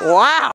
Wow.